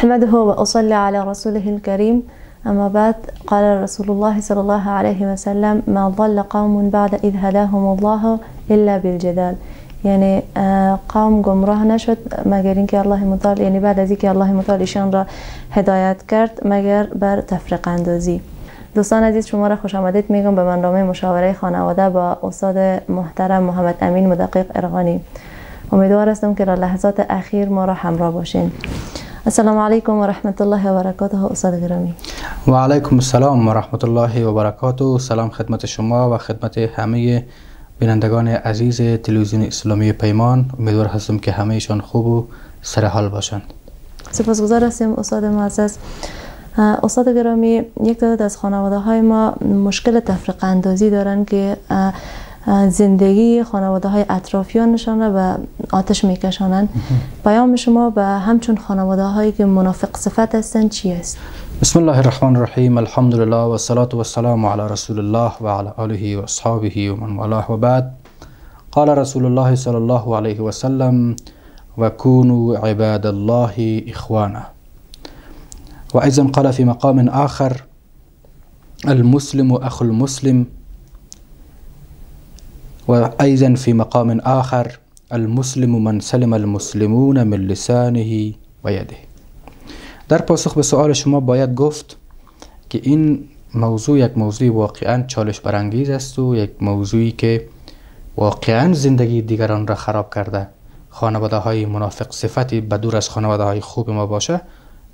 أحمده وأصلي على رسوله الكريم. أما بعد قال رسول الله صلى الله عليه وسلم ما ضل قوم بعد إذ هداهم الله إلا بالجدال. یعنی قوم گمراه نشد. مگر اینکه الله متعال یعنی بعد از اینکه الله متعال ایشان را هدایت کرد مگر بر تفریق اندازی. دوستان عزیز شما را خوش آمدید. میگم به برنامه مشاوره خانواده با استاد محترم محمد امین مدقق ارغانی. امیدوار هستم که در لحظات اخیر ما را همراه باشین. السلام علیکم و رحمت الله و برکاته استاد گرامی و علیکم السلام و رحمت الله و برکاته سلام خدمت شما و خدمت همه بینندگان عزیز تلویزیون اسلامی پیمان امیدوار هستم که همهشان خوب و سر حال باشند سپاسگزار هستیم استاد معزز استاد گرامی یک تعداد از خانواده های ما مشکل تفریق اندازی دارن که زندگی خانواده های اطرافیانشان را به آتش میکشانند. پیام شما به همچون خانواده هایی که منافق صفت هستند چی است؟ بسم الله الرحمن الرحیم. الحمد لله و والسلام على رسول الله و على آله و اصحابه و من والاه و بعد. قال رسول الله صلى الله عليه وسلم وكونوا عباد الله إخوانا. وأيضا قال في مقام آخر المسلم أخو المسلم. وأيضا في مقام آخر المسلم من سلم المسلمون من لسانه و یده. در پاسخ به سوال شما باید گفت که این موضوع یک موضوع واقعا چالش برانگیز است و یک موضوعی که واقعا زندگی دیگران را خراب کرده. خانواده های منافق صفتی بدور از خانواده های خوب ما باشه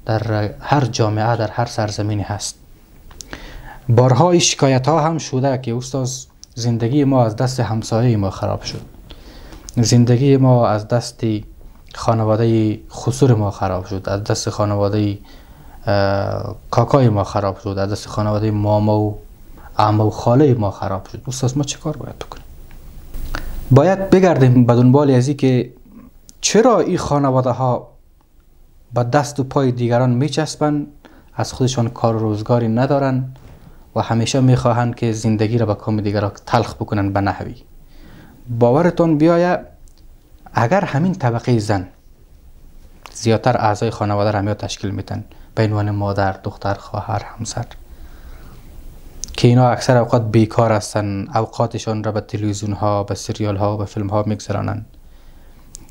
در هر جامعه در هر سرزمینی هست. بارها شکایت ها هم شده که استاد زندگی ما از دست همسایه ما خراب شد. زندگی ما از دست خانواده خسور ما خراب شد از دست خانواده کاکای ما خراب شد از دست خانواده ماما و عمه و خاله ما خراب شد. استاد ما چه کار باید بکنیم؟ باید بگردیم به دنبال ازی که چرا این خانواده ها با دست و پای دیگران میچسبن از خودشان کار و روزگاری ندارن و همیشه می‌خواهند که زندگی را به کام دیگران تلخ بکنن به نحوی. باورتون بیایه اگر همین طبقه زن زیادتر اعضای خانواده را همیا تشکیل میتن به عنوان مادر، دختر، خواهر، همسر. که اینا اکثر اوقات بیکار هستن اوقاتشان را به تلویزیون ها به سریال ها و به فیلم ها میگذرانن.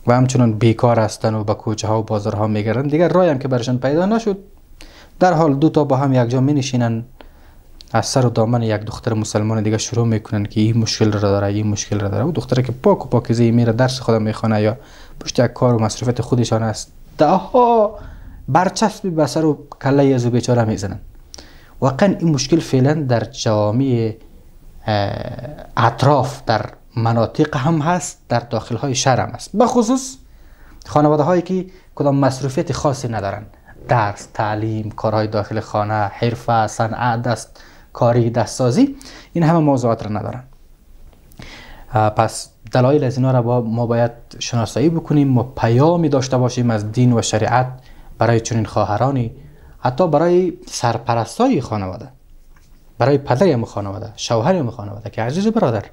و همچنان بیکار هستن و به کوچه ها و بازارها میگردن. دیگر رای هم که برشان پیدا نشد در حال دو تا با هم یک جا می نشینن از سر و دامن یک دختر مسلمان دیگه شروع می‌کنن که این مشکل را داره این مشکل را داره. و دختری که پاک و پاکیزه میره درس خودم می‌خونه یا پشت یک کار و مصرفیت خودشان است دهها برچسبی به سر و کله از بیچاره می‌زنن. واقعا این مشکل فعلا در جامعه اطراف در مناطق هم هست در داخل های شهر هم هست. به خصوص خانواده هایی که کدام مصروفیت خاصی ندارن. درس تعلیم کارهای داخل خانه حرفه صنعت دست کاری دستسازی این همه موضوعات را ندارن. پس دلایل از اینا را با ما باید شناسایی بکنیم و پیامی داشته باشیم از دین و شریعت برای چنین خواهرانی حتی برای سرپرستای خانواده برای پدر خانواده شوهر خانواده که عزیز برادر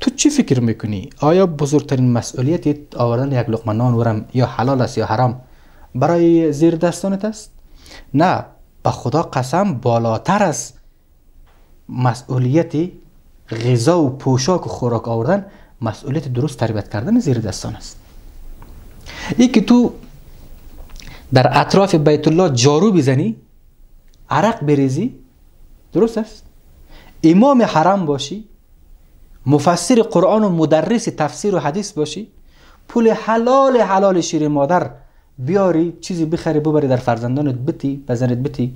تو چی فکر می‌کنی؟ آیا بزرگترین مسئولیت آوردن یک لقمه نان ورم یا حلال است یا حرام برای زیر دستانت است؟ نه به خدا قسم بالاتر از مسئولیت غذا و پوشاک و خوراک آوردن مسئولیت درست تربیت کردن زیر دستان است. ای که تو در اطراف بیت الله جارو بزنی عرق بریزی درست است؟ امام حرم باشی مفسر قرآن و مدرس تفسیر و حدیث باشی پول حلال حلال شیر مادر بیاری چیزی بخری ببری در فرزندانت بتی بزنت بتی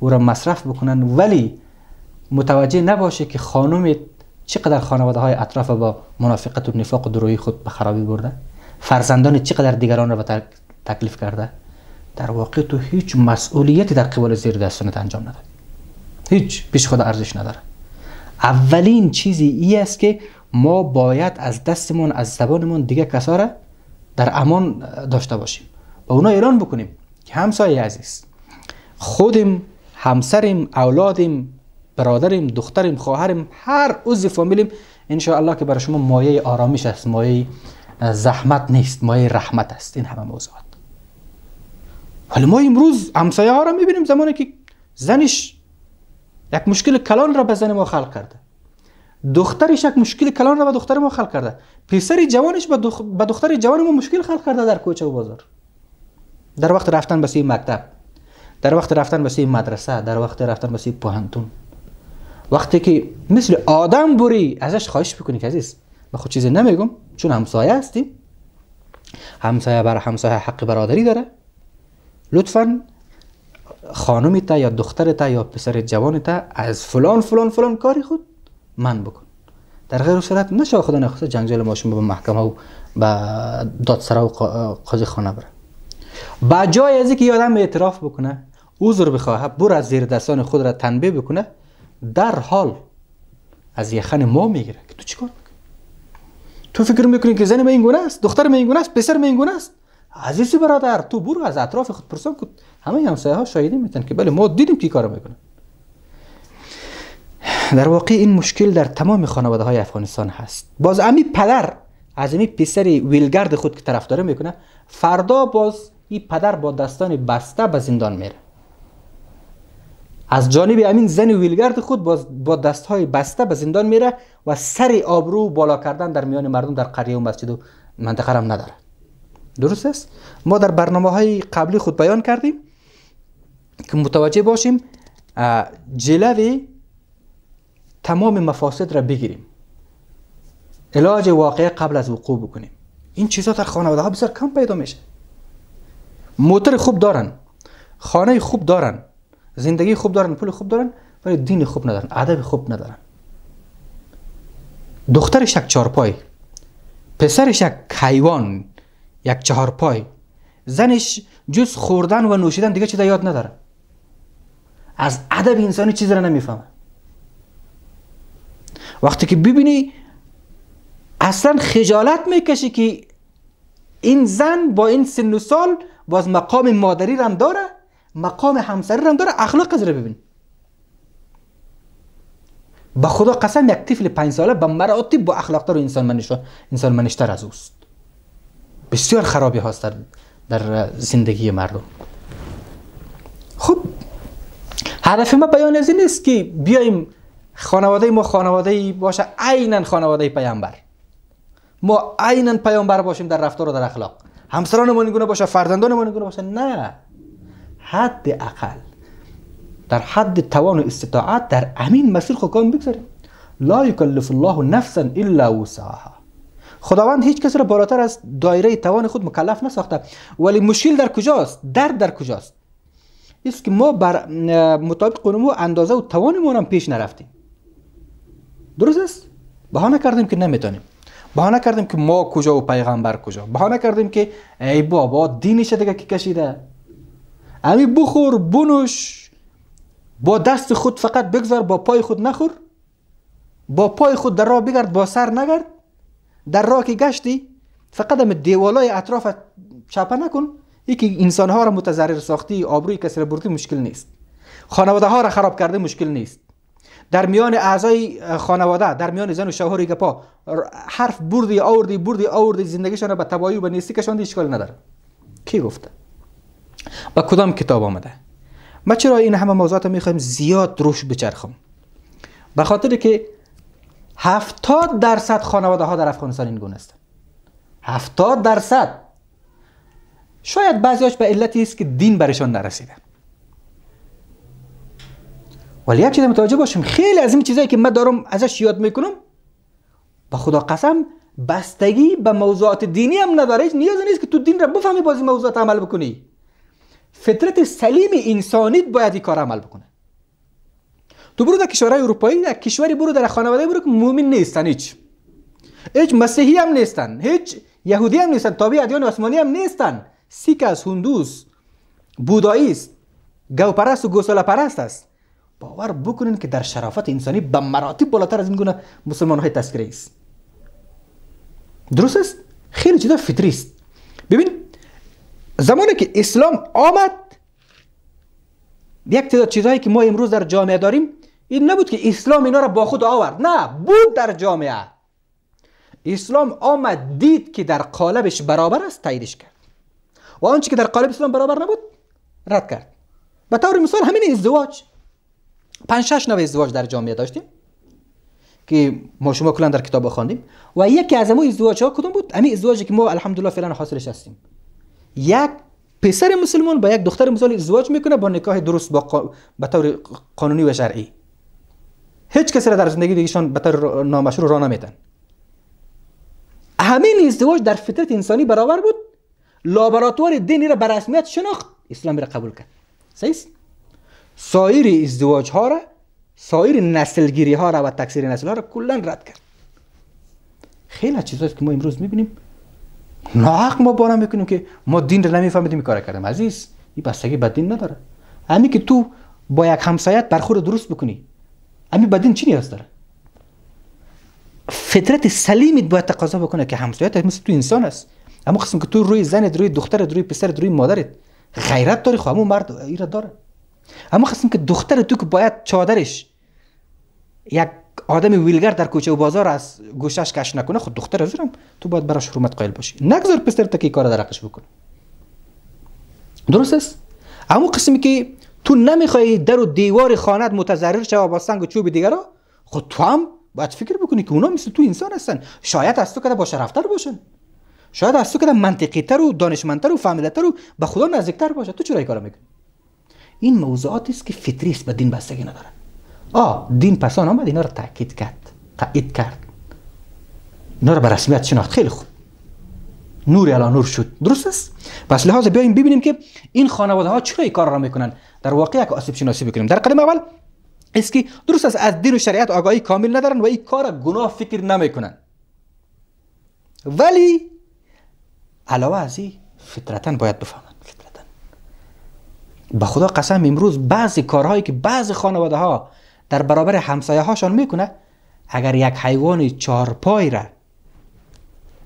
او را مصرف بکنن. ولی متوجه نباشه که خانومت چقدر خانواده های اطراف با منافقت و نفاق و دروی خود به خرابی برده؟ فرزندان چقدر دیگران را به تکلیف کرده؟ در واقع تو هیچ مسئولیتی در قبال زیر دستانت انجام نداد هیچ. پیش خود ارزش نداره. اولین چیزی ای است که ما باید از دستمون از زبانمون دیگه کسا را در امان داشته باشیم. و اونا اعلان بکنیم که همسایه عزیز خودم همسریم اولادیم برادریم دختریم خواهریم هر عضو فامیلیم ان الله که برای شما مایه آرامش است مایه زحمت نیست مایه رحمت است. این همه موضوعات. ولی ما امروز همسایه ها را می‌بینیم زمانی که زنش یک مشکل کلان را به زن ما خلق کرده. دخترش یک مشکل کلان را به دختر ما خلق کرده. پسر جوانش به دخ... دختر جوان ما مشکل خلق کرده در کوچه و بازار. در وقت رفتن به سی مکتب در وقت رفتن به سی مدرسه در وقت رفتن به سی پوهنتون وقتی که مثل آدم بری ازش خواهش بکنی که عزیز به خود چیزی نمیگم چون همسایه هستیم همسایه بر همسایه حق برادری داره لطفا خانمی تا یا دختر تا یا پسر جوان تا از فلان فلان فلان کاری خود من بکن در غیر صورت نشه خدا نخواسته جنگجال ماشون به محکمه و به دادسرا و قاضی خانه بره با جای از اینکه آدم اعتراف بکنه عذر بخواه بر از زیر دستان خود را تنبیه بکنه در حال از یخن ما می‌گیره که تو چیکار تو فکر می‌کنی که زن این گونه است دختر این گونه است پسر این گونه است عزیز برادر تو برو از اطراف خود پرسان کن همه همسایه ها شاهدی میتن که بله ما دیدیم کی کار می‌کنن در واقع این مشکل در تمام خانواده های افغانستان هست باز امی پدر از امی پسر ویلگرد خود که طرفداری می‌کنه فردا باز این پدر با دستان بسته به زندان میره. از جانب امین زن ویلگرد خود با دست های بسته به زندان میره و سر آبرو بالا کردن در میان مردم در قریه و مسجد و منطقه هم نداره. درست است؟ ما در برنامه های قبلی خود بیان کردیم که متوجه باشیم جلوی تمام مفاسد را بگیریم. علاج واقع قبل از وقوع بکنیم. این چیزها در خانواده ها بسیار کم پیدا میشه. موتر خوب دارن خانه خوب دارن زندگی خوب دارن پول خوب دارن ولی دین خوب ندارن ادب خوب ندارن. دخترش یک چهارپای پسرش یک حیوان یک چهارپای. زنش جز خوردن و نوشیدن دیگه چیزا یاد نداره. از ادب انسانی چیزی را نمی‌فهمه. وقتی که ببینی اصلا خجالت می‌کشی که این زن با این سن و سال باز مقام مادری رم داره مقام همسری رم داره اخلاق از ببین. با خدا قسم یک طفل پنج ساله به مراتب با اخلاق و انسان منشتر انسان منشتر از اوست. بسیار خرابی هاست در, در زندگی مردم. خب هدف ما بیان از این است که بیایم خانواده ما خانواده باشه عینا خانواده پیامبر. ما عینا پیامبر باشیم در رفتار و در اخلاق. همسرانمون این گونه باشه فرزندانمون این گونه باشه؟ نه. حد اقل. در حد توان و استطاعت در امین مسیر خود کام بگذاریم. لا یکلف الله نفسا الا وسعها. خداوند هیچ کسی را بالاتر از دایره توان خود مکلف نساخته. ولی مشکل در کجاست؟ درد در کجاست؟ است که ما بر مطابق قانون اندازه و توانمون هم پیش نرفتیم. درست است؟ بهانه کردیم که نمی‌تونیم. بهانه کردیم که ما کجا و پیغمبر کجا. بهانه کردیم که ای بابا دینش دیگه کی کشیده؟ امی بخور بنوش با دست خود فقط بگذار با پای خود نخور. با پای خود در راه بگرد با سر نگرد. در راه که گشتی فقط هم دیوالای اطراف چپه نکن. یکی انسان ها را متضرر ساختی آبروی کسی را بردی مشکل نیست. خانواده ها را خراب کرده مشکل نیست. در میان اعضای خانواده در میان زن و شوهر گپا حرف بردی آوردی بردی آوردی زندگیشان را به تباهی و به نیستی کشاندی اشکال نداره. کی گفته؟ با کدام کتاب آمده؟ ما چرا این همه موضوعات می‌خوایم زیاد روش بچرخم؟ به خاطر که هفتاد درصد خانواده ها در افغانستان این گونه است. هفتاد درصد. شاید بعضیاش به علتی است که دین برشان نرسیده. ولی یک چیز متوجه باشیم خیلی از این چیزایی که من دارم ازش یاد می‌کنم با خدا قسم بستگی به موضوعات دینی هم نداره هیچ نیاز نیست که تو دین را بفهمی بازی موضوعات عمل بکنی. فطرت سلیم انسانیت باید این کار عمل بکنه. تو برو در کشورهای اروپایی در کشوری برو در خانواده برو که مؤمن نیستن هیچ. هیچ مسیحی هم نیستن هیچ یهودی هم نیستن تابع ادیان آسمانی هم نیستن. سیک از هندوس بوداییست گوپرست و گوساله است. باور بکنین که در شرافت انسانی به مراتب بالاتر از این گونه مسلمان های تذکره است. درست است؟ خیلی چیزا فطری است. ببین زمانی که اسلام آمد یک تعداد چیزهایی که ما امروز در جامعه داریم این نبود که اسلام اینا را با خود آورد. نه بود در جامعه. اسلام آمد دید که در قالبش برابر است تاییدش کرد. و آنچه که در قالب اسلام برابر نبود رد کرد. به طور مثال همین ازدواج. پنج شش نوع ازدواج در جامعه داشتیم که ما شما کلا در کتاب خواندیم و یکی از امو ازدواج ها کدوم بود؟ همین ازدواجی که ما الحمدلله فعلا حاصلش هستیم. یک پسر مسلمان با یک دختر مسلمان ازدواج می‌کنه با نکاح درست با قا... طور قانونی و شرعی. هیچ کسی را در زندگی دیگهشان به طور نامشروع را نمیتن همین ازدواج در فطرت انسانی برابر بود. لابراتوار دینی را به رسمیت شناخت. اسلام را قبول کرد. صحیح سایر ازدواج ها را سایر نسلگیری ها را و تکثیر نسل ها را کلا رد کرد. خیلی چیزاست که ما امروز می‌بینیم ناحق ما بارا می‌کنیم که ما دین رو نمیفهمیدیم کار کردیم عزیز این بستگی به دین نداره. همین که تو با یک همسایت برخورد درست بکنی همین به دین چی نیاز داره؟ فطرت سلیمت باید تقاضا بکنه که همسایت مثل تو انسان است. اما قسم که تو روی زنت روی دخترت روی پسرت روی مادرت غیرت داری خب مرد ایره داره. اما قسم که دختر تو که باید چادرش یک آدم ویلگر در کوچه و بازار از گوشش کش نکنه خود دختر ازرم تو باید براش حرمت قائل باشی. نگذار پسر تا که کار در حقش بکنه. درست است؟ اما قسمی که تو نمی‌خوای در و دیوار خانت متضرر شوه با سنگ و چوب دیگر خود تو هم باید فکر بکنی که اونا مثل تو انسان هستن. شاید از تو کده با شرفتر باشن. شاید از تو کده منطقی تر و دانشمندتر و فهمیدتر و به خدا نزدیکتر باشه. تو چرا کار می‌کنی؟ این موضوعاتی است که فطری است به دین بستگی نداره. آه دین پسان آمد اینا رو تاکید کرد. تایید کرد. اینا رو به رسمیت شناخت. خیلی خوب. نور الا نور شد. درست است؟ پس لحاظ بیایم ببینیم که این خانواده ها چرا این کار را می‌کنن؟ در واقع یک آسیب شناسی بکنیم. در قدم اول است که درست است از دین و شریعت آگاهی کامل ندارن و این کار گناه فکر نمی‌کنن. ولی علاوه از این فطرتا باید بفهمن. به خدا قسم امروز بعضی کارهایی که بعضی خانواده ها در برابر همسایه هاشان می‌کنه اگر یک حیوان چهارپای را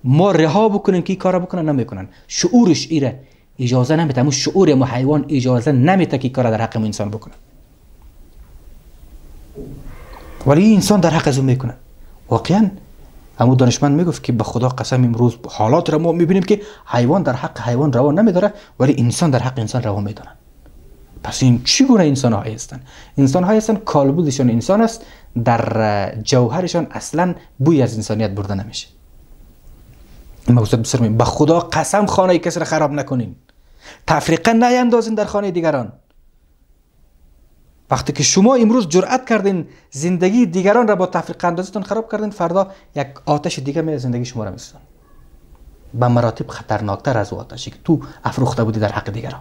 ما رها بکنیم که این کار بکنن نمی‌کنن. شعورش ایره اجازه نمیده. اما شعور ما حیوان اجازه نمیده که کار در حق انسان بکنه. ولی انسان در حق از اون می‌کنه. واقعا امو دانشمند می‌گفت که به خدا قسم امروز حالات را ما می‌بینیم که حیوان در حق حیوان روا نمیداره ولی انسان در حق انسان روا میداره پس این چی گونه انسان های هستند انسان های کالبودشان انسان است در جوهرشان اصلا بوی از انسانیت برده نمیشه. بسر به خدا قسم خانه کسی را خراب نکنین. تفریقه نیندازین در خانه دیگران. وقتی که شما امروز جرأت کردین زندگی دیگران را با تفریق اندازیتون خراب کردین فردا یک آتش دیگه می زندگی شما را میسون به مراتب خطرناکتر از آتشی که تو افروخته بودی در حق دیگران.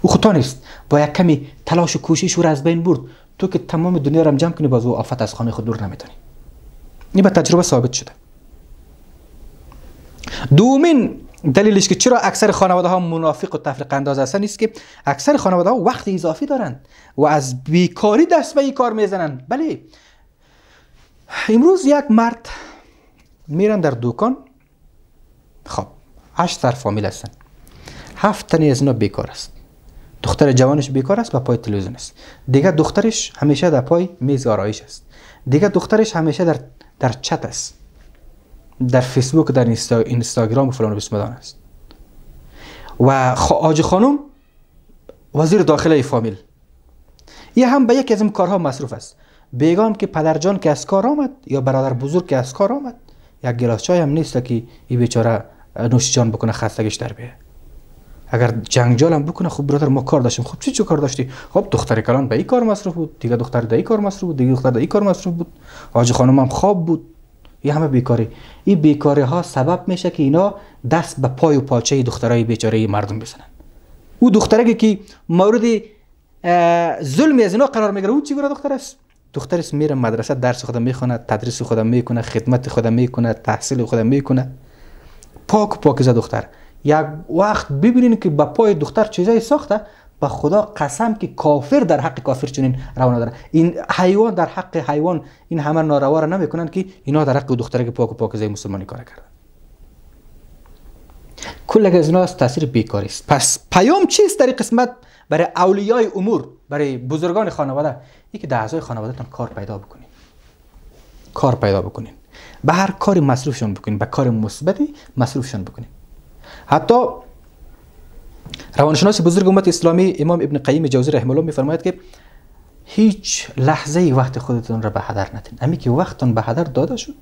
او خطا نیست. با یک کمی تلاش و کوشش او را از بین برد. تو که تمام دنیا را جمع کنی باز او آفت از خانه خود دور نمی‌تونی این به تجربه ثابت شده. دومین دلیلش که چرا اکثر خانواده ها منافق و تفریق انداز هستن نیست که اکثر خانواده ها وقت اضافی دارند و از بیکاری دست به این کار می‌زنن. بله. امروز یک مرد میرن در دکان. خب هشت سر فامیل هستن. هفت تنی از اینا بیکار است دختر جوانش بیکار است و پای تلویزیون است. دیگه دخترش همیشه در پای میز آرایش است. دیگه دخترش همیشه در در چت است. در فیسبوک در اینستاگرام و فلان بسمدان است. و آج خانم وزیر داخله فامیل. یه هم به یکی از این کارها مصروف است. بیگام که پدرجان که از کار آمد یا برادر بزرگ که از کار آمد یک گلاس چای هم نیست که این بیچاره نوش جان بکنه خستگیش در بیه اگر جنگجال هم بکنه خب برادر ما کار داشتیم. خب چی چه کار داشتی؟ خب دختر کلان به این کار مصروف بود. دیگه دختر در این کار مصروف بود. دیگه دختر در این کار مصروف بود. حاج خانم هم خواب بود. این همه بیکاری. این بیکاری ها سبب میشه که اینا دست به پای و پاچه دخترای بیچاره مردم بزنن. او دختره که مورد ظلم از اینا قرار می‌گیره. او چی دختر است؟ دختر است میره مدرسه درس خودم می‌خونه تدریس خودم می‌کنه خدمت خودم می‌کنه تحصیل خودم می‌کنه. پاک پاکیزه دختر. یک وقت ببینین که با پای دختر چیزایی ساخته به خدا قسم که کافر در حق کافر چنین روا نداره این حیوان در حق حیوان این همه ناروا را نمی‌کنن که اینا در حق دختره که پاک و پاکیزه مسلمانی کار کردن. کل از اینا از تاثیر بیکاری است. پس پیام چیست در قسمت؟ برای اولیای امور برای بزرگان خانواده. یکی در اعضای خانوادهتان کار پیدا بکنین. کار پیدا بکنین. به هر کاری مصروفشون بکنین. به کار مثبتی مصروفشون بکنین. حتی روانشناس بزرگ امت اسلامی امام ابن قیم جوزی رحمه الله میفرماید که هیچ لحظه وقت خودتون را به هدر ندین امی که وقتتون به هدر داده شد.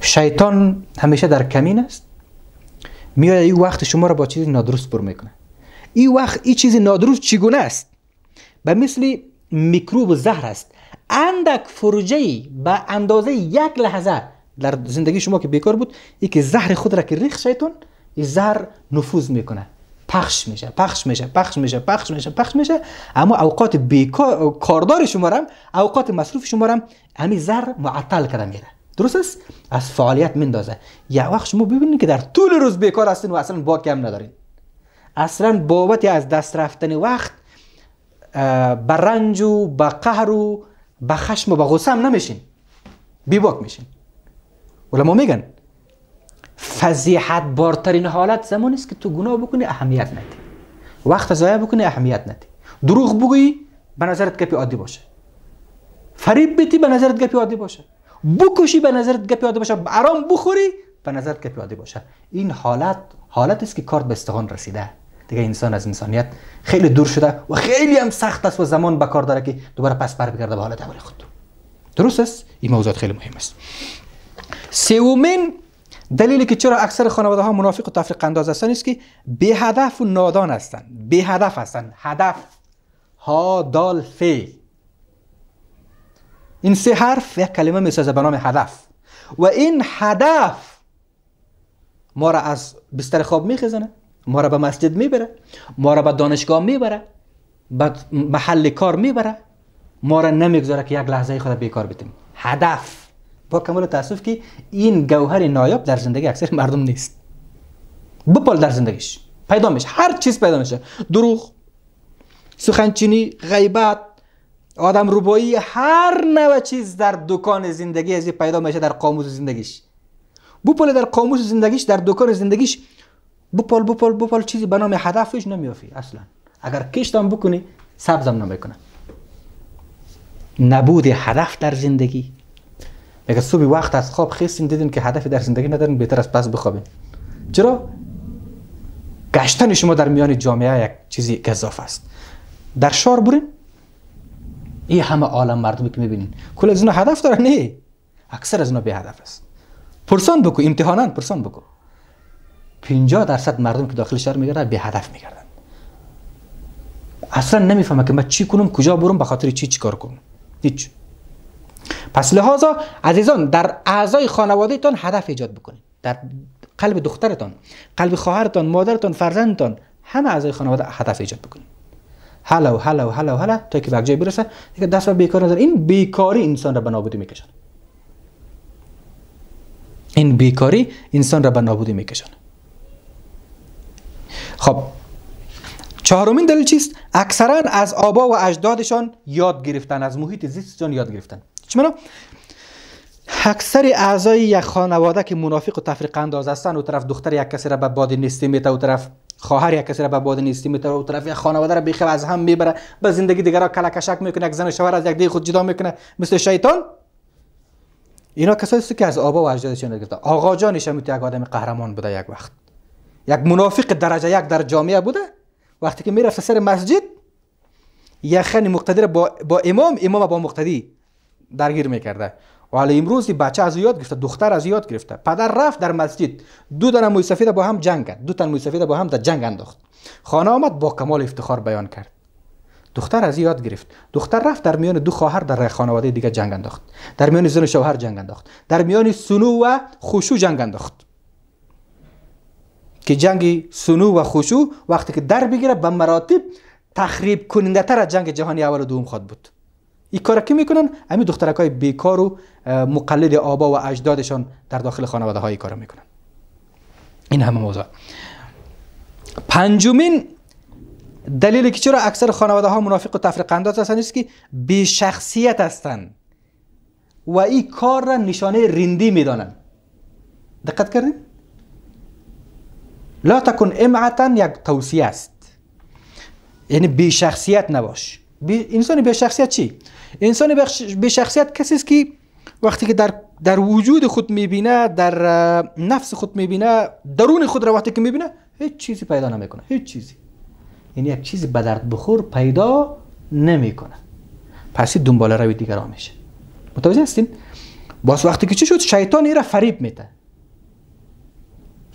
شیطان همیشه در کمین است. میاد این وقت شما را با چیزی نادرست پر می‌کنه. این وقت این چیزی نادرست چگونه است؟ به مثل میکروب زهر است. اندک فرجه به اندازه یک لحظه در زندگی شما که بیکار بود ای که زهر خود را که ریخ شیطان این زهر نفوذ می‌کنه. پخش میشه پخش میشه پخش میشه پخش میشه پخش میشه. اما اوقات بیکار کاردار شما را اوقات مصروف شما را همین زهر معطل کرده میره درست است از فعالیت مندازه یا وقت شما ببینید که در طول روز بیکار هستین و اصلا با کم ندارین. اصلا بابت از دست رفتن وقت به رنج و به قهر و به خشم و به غصه هم نمیشین. بیباک میشین. علما میگن فضیحت بارترین حالت زمانی است که تو گناه بکنی اهمیت ندی. وقت ضایع بکنی اهمیت ندی. دروغ بگویی به نظرت گپی عادی باشه. فریب بیتی به نظرت گپی عادی باشه. بکشی به نظرت گپی عادی باشه. آرام بخوری به نظرت گپی عادی باشه. این حالت حالت است که کارت به استخوان رسیده. دیگه انسان از انسانیت خیلی دور شده و خیلی هم سخت است و زمان به کار داره که دوباره پس بر بگرده به حالت اول خود. درست است؟ این موضوع خیلی مهم است. سومین دلیلی که چرا اکثر خانواده ها منافق و تفریق انداز هستند است که بی هدف و نادان هستند بی هدف هستند هدف. ها دال این سه حرف یک کلمه می‌سازه به نام هدف. و این هدف ما را از بستر خواب میخزنه. ما را به مسجد می‌بره. ما را به دانشگاه می‌بره. به محل کار می‌بره. ما را نمی‌گذاره که یک لحظه خود بیکار بتیم هدف. با کمال تاسف که این گوهر نایاب در زندگی اکثر مردم نیست. بپال در زندگیش. پیدا میشه. هر چیز پیدا میشه. دروغ سخنچینی غیبت آدم روبایی هر نوع چیز در دکان زندگی از پیدا میشه در قاموس زندگیش. بپال در قاموس زندگیش در دکان زندگیش. بپال بپال بپال چیزی به نام هدفش نمیافی اصلا. اگر کشتم بکنی سبزم نمی‌کنه. نبود هدف در زندگی. اگر صبح وقت از خواب خیستین دیدین که هدفی در زندگی ندارین بهتر از پس بخوابین چرا؟ گشتن شما در میان جامعه یک چیزی گذاف است. در شار برین. این همه عالم مردمی که می‌بینین. کل از اینا هدف داره نه. اکثر از اینا به هدف است. پرسان بکو امتحانان پرسان بکو. 50 درصد مردم که داخل شهر میگردن به هدف میگردن. اصلا نمی‌فهمه که من چی کنم کجا برم به خاطر چی چیکار کنم. هیچ. پس لحاظا عزیزان در اعضای خانوادهتان هدف ایجاد بکنید. در قلب دخترتان قلب خواهرتان مادرتان فرزندتان همه اعضای خانواده هدف ایجاد بکنید. حالا و حالا و حالا و حالا تا که به جای برسه دیگه دست به بیکار نداره این بیکاری انسان را به نابودی می‌کشن این بیکاری انسان را به نابودی می‌کشن خب چهارمین دلیل چیست؟ اکثرا از آبا و اجدادشان یاد گرفتن از محیط زیستشان یاد گرفتن. چرا اکثر اعضای یک خانواده که منافق و تفریق انداز هستند او طرف دختر یک کسی را به باد نیستی میته او طرف خواهر یک کسی را به باد نیستی میته او طرف یک خانواده را بیخ از هم می‌بره به زندگی دیگرها کلکشک می‌کنه یک زن شوهر از یک دیگه خود جدا می‌کنه. مثل شیطان؟ اینا کسایی است که از آبا و اجدادشان گرفته آقا جانش هم یک آدم قهرمان بوده یک وقت. یک منافق درجه یک در جامعه بوده. وقتی که می‌رفت سر مسجد یخنی مقتدر با, با امام امام با مقتدی. درگیر می‌کرده. و حالا امروز بچه از یاد گرفته دختر از یاد گرفته. پدر رفت در مسجد. دو دانه موی سفید با هم جنگ کرد. دو تن موی سفید با هم در جنگ انداخت. خانه آمد با کمال افتخار بیان کرد. دختر از یاد گرفت. دختر رفت در میان دو خواهر در خانواده دیگه جنگ انداخت. در میان زن و شوهر جنگ انداخت. در میان سنو و خوشو جنگ انداخت. که جنگ سنو و خوشو وقتی که در بگیره به مراتب تخریب کننده تر از جنگ جهانی اول و دوم خود بود. این کار که می‌کنن. همین دخترک های بیکار و مقلد آبا و اجدادشان در داخل خانواده های کار می‌کنن. این همه موضوع. پنجمین دلیلی که چرا اکثر خانواده ها منافق و تفریق انداز هستند است که بی شخصیت هستند و این کار را نشانه رندی می‌دانند دقت کردید لا تکن امعتا یک توصیه است. یعنی بی شخصیت نباش. بی انسان بی شخصیت چی؟ انسان بی شخصیت کسی است که وقتی که در در وجود خود می‌بینه در نفس خود می‌بینه درون خود را وقتی که می‌بینه هیچ چیزی پیدا نمی‌کنه. هیچ چیزی. این یک چیزی به درد بخور پیدا نمی‌کنه. پس دنبال روی دیگران میشه. متوجه هستین؟ باز وقتی که چی شد؟ شیطان این را فریب میده.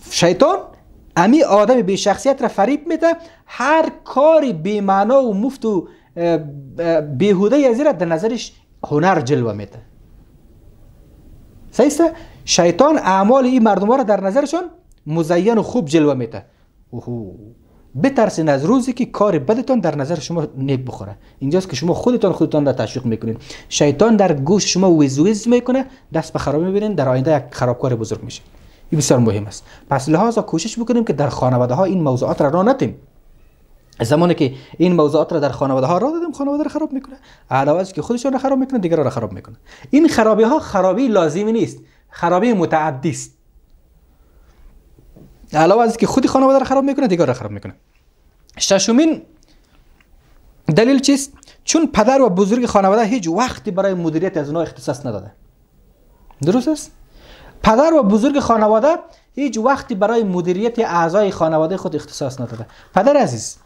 شیطان امی آدم به شخصیت را فریب میده. هر کاری بی معنا و مفت و بیهوده از در نظرش هنر جلوه میده. سیسته شیطان اعمال این مردم را در نظرشون مزین و خوب جلوه میده. بترسین از روزی که کار بدتان در نظر شما نیک بخوره. اینجاست که شما خودتان خودتان را تشویق می‌کنین. شیطان در گوش شما ویز ویز می‌کنه دست به خراب می‌بینین در آینده یک خرابکار بزرگ میشه. این بسیار مهم است. پس لحاظا کوشش بکنیم که در خانواده ها این موضوعات را را نتیم زمانی که این موضوعات را در خانواده ها را دادیم خانواده را خراب می‌کنه. علاوه از که خودشون را خراب می‌کنه دیگر را خراب می‌کنه. این خرابی ها خرابی لازمی نیست. خرابی متعدی است. علاوه از که خودی خانواده را خراب می‌کنه دیگر را خراب می‌کنه. ششمین دلیل چیست؟ چون پدر و بزرگ خانواده هیچ وقتی برای مدیریت از اونها اختصاص نداده. درست است؟ پدر و بزرگ خانواده هیچ وقتی برای مدیریت اعضای خانواده خود اختصاص نداده. پدر عزیز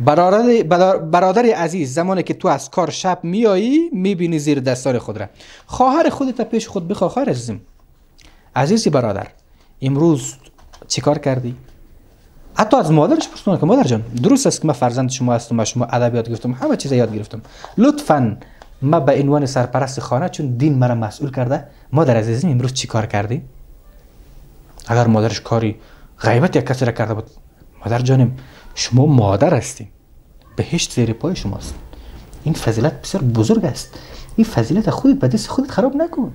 برادر, برادر عزیز زمانی که تو از کار شب میایی می‌بینی زیر دستار خود را. خواهر خودت پیش خود بخواه خواهر عزیزم. عزیزی برادر امروز چیکار کردی؟ حتی از مادرش پرسیدم که مادر جان درست است که من فرزند شما هستم و شما ادبیات گرفتم همه چیز یاد گرفتم. لطفا ما به عنوان سرپرست خانه چون دین مرا مسئول کرده مادر عزیزم امروز چی کار کردی؟ اگر مادرش کاری غیبت یک کسی را کرده بود مادر جانم شما مادر هستیم بهشت زیر پای شماست. این فضیلت بسیار بزرگ است. این فضیلت خودت به دست خودت خراب نکن.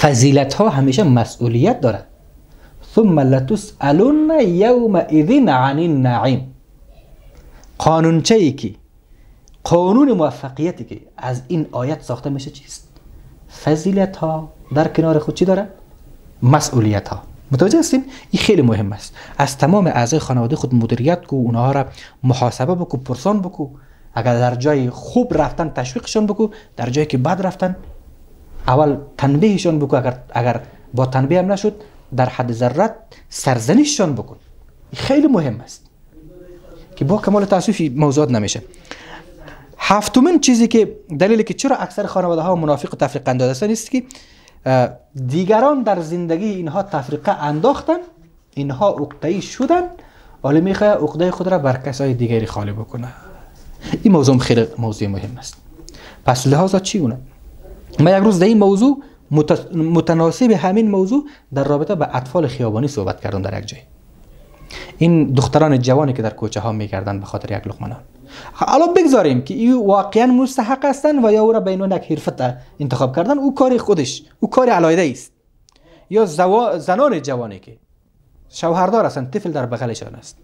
فضیلت ها همیشه مسئولیت دارد ثم لتسألن يومئذ عن النعیم. قانونچه ای که قانون موفقیتی که از این آیت ساخته میشه چیست؟ فضیلت ها در کنار خود چی داره مسئولیت ها متوجه هستین این خیلی مهم است. از تمام اعضای خانواده خود مدیریت کو اونها را محاسبه بکو پرسان بکو. اگر در جای خوب رفتن تشویقشان بکو در جایی که بد رفتن اول تنبیهشان بکو. اگر اگر با تنبیه هم نشد در حد ذرت سرزنششان بکن. خیلی مهم است. که با کمال تاسف موضوعات نمیشه. هفتمین چیزی که دلیلی که چرا اکثر خانواده ها منافق و تفریق انداز هستن است که دیگران در زندگی اینها تفریقه انداختن اینها عقده‌ای شدن. ولی می‌خواه عقده خود را بر کسای دیگری خالی بکنه این موضوع خیلی موضوع مهم است. پس لحاظا چی اونه؟ ما یک روز در این موضوع متناسب همین موضوع در رابطه به اطفال خیابانی صحبت کردن در یک جای. این دختران جوانی که در کوچه ها می‌کردن به خاطر یک لقمه حالا بگذاریم که این واقعا مستحق هستن و یا او را بین یک حرفت انتخاب کردن او کار خودش او کار علایده است. یا زنان جوانی که شوهردار هستند طفل در بغلشان است.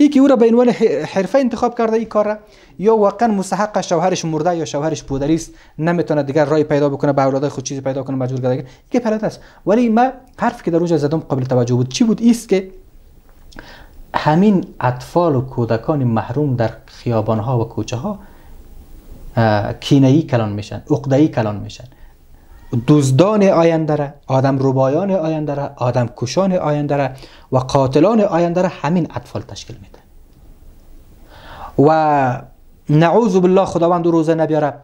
ای که او را به عنوان حرفه انتخاب کرده این کار را یا واقعا مستحق شوهرش مرده یا شوهرش پودری است نمی‌تونه دیگر رای پیدا بکنه به اولاد خود چیزی پیدا کنه مجبور کرده. که پلت است ولی ما حرف که در اونجا زدم قابل توجه بود چی بود؟ است که همین اطفال و کودکان محروم در خیابان ها و کوچه ها کینه‌ای کلان میشن عقده‌ای کلان میشن. دزدان آینده را آدم ربایان آینده را آدم کشان آینده را و قاتلان آینده را همین اطفال تشکیل میده و نعوذ بالله خداوند روزه نبیاره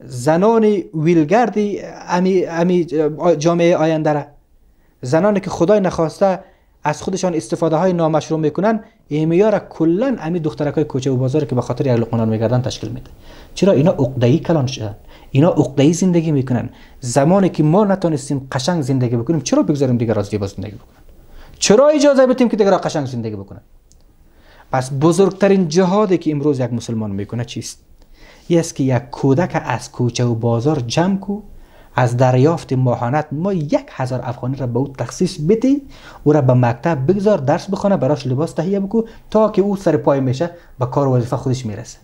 زنان ویلگردی امی, امی جامعه آینده را زنانی که خدای نخواسته از خودشان استفاده های نامشروع می‌کنن ایمیا را کلا امی دخترک های کوچه و بازار که به خاطر یک لقمان میگردن تشکیل میده. چرا؟ اینا عقده‌ای کلان شدن. اینا عقده‌ای زندگی می‌کنن. زمانی که ما نتونستیم قشنگ زندگی بکنیم چرا بگذاریم دیگر از زیبا زندگی بکنن؟ چرا اجازه بدیم که دیگر قشنگ زندگی بکنن؟ پس بزرگترین جهادی که امروز یک مسلمان می‌کنه چیست؟ یه که یک کودک از کوچه و بازار جمع کو از دریافت ماهانت ما یک هزار افغانی را به او تخصیص بدی. او را به مکتب بگذار درس بخونه براش لباس تهیه بکو تا که او سر پای میشه به کار وظیفه خودش می‌رسه.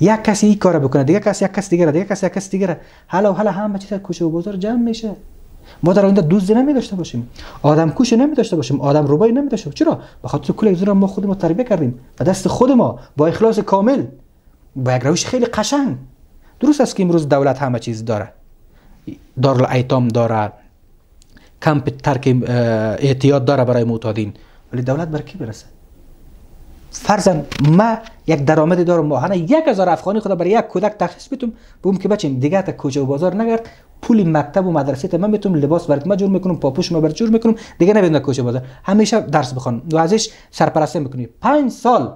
یک کسی این کار بکنه دیگه کسی یک کس دیگه دیگه کسی یک کس دیگه حالا حالا همه چیز کوچه و بازار جمع میشه. ما در آینده دوزی نمی داشته باشیم. آدم کوش نمی داشته باشیم آدم روبایی نمی داشته باشیم. چرا؟ به خاطر کل یک ما خود ما تربیت کردیم. به دست خود ما با اخلاص کامل. با یک روش خیلی قشنگ. درست است که امروز دولت همه چیز داره. دار ایتام داره. کمپ ترک اعتیاد داره برای معتادین. ولی دولت بر کی برسه؟ فرزن ما یک درآمدی دارم ماهانه یک هزار افغانی خدا برای یک کودک تخصیص بیتم بوم که بچین دیگه تا کوچه و بازار نگرد. پول مکتب و مدرسه تا من می‌تونم لباس برات ما جور می‌کنم پاپوش ما برات جور می‌کنم. دیگه نبینم کوچه بازار. همیشه درس بخوان و ازش سرپرستی می‌کنی پنج سال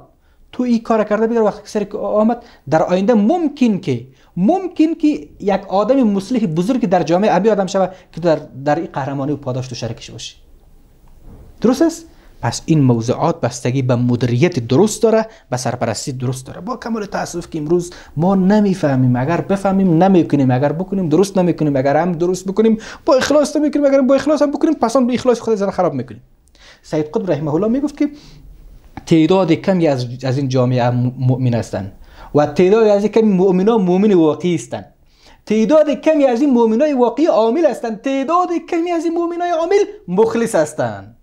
تو این کار کرده بگر وقتی سر آمد در آینده ممکن که ممکن که یک آدم مصلح بزرگ در جامعه ابی آدم شود که در در این قهرمانی و پاداش تو شرکش باشی. درست است؟ پس این موضوعات بستگی به مدیریت درست داره به سرپرستی درست داره. با کمال تاسف که امروز ما نمی‌فهمیم اگر بفهمیم نمی‌کنیم اگر بکنیم درست نمی‌کنیم اگر هم درست بکنیم با اخلاص نمی‌کنیم اگر با اخلاص هم بکنیم پس به اخلاص خود زن خراب می‌کنیم. سید قطب رحمه الله می‌گفت که تعداد کمی از, از این جامعه مؤمن هستند و تعداد از این کمی مؤمنان مؤمن واقعی هستند تعداد کمی از این مؤمنای واقعی عامل هستند تعداد کمی از این مؤمنای عامل مخلص هستند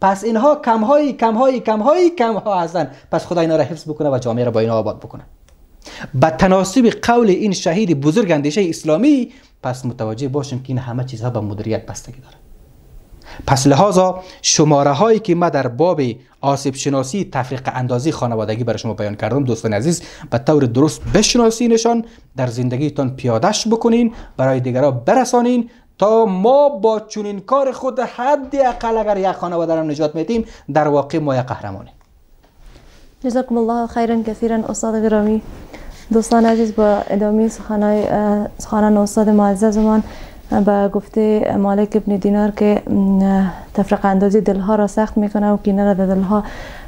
پس اینها کم های کم های کم های کم ها هستند پس خدا اینا را حفظ بکنه و جامعه را با اینا آباد بکنه. به تناسب قول این شهید بزرگ اندیشه اسلامی پس متوجه باشیم که این همه چیزها به مدیریت بستگی داره. پس لحاظا شماره هایی که ما در باب آسیب شناسی تفریق اندازی خانوادگی برای شما بیان کردم دوستان عزیز به طور درست بشناسینشان در زندگیتان پیادش بکنین برای دیگران برسانین تا ما با چنین کار خود حد اقل اگر یک خانواده را نجات میدیم در واقع ما یک قهرمانیم. جزاکم الله خیرا کثیرا استاد گرامی. دوستان عزیز با ادامه سخنان استاد معززمان به گفته مالک ابن دینار که تفرق اندازی دلها را سخت می‌کنه و کینه را در دلها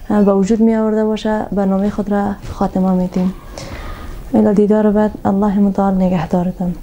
به وجود می آورده باشه. برنامه خود را خاتمه میتیم الى دیدار بعد الله متعال نگهدارتان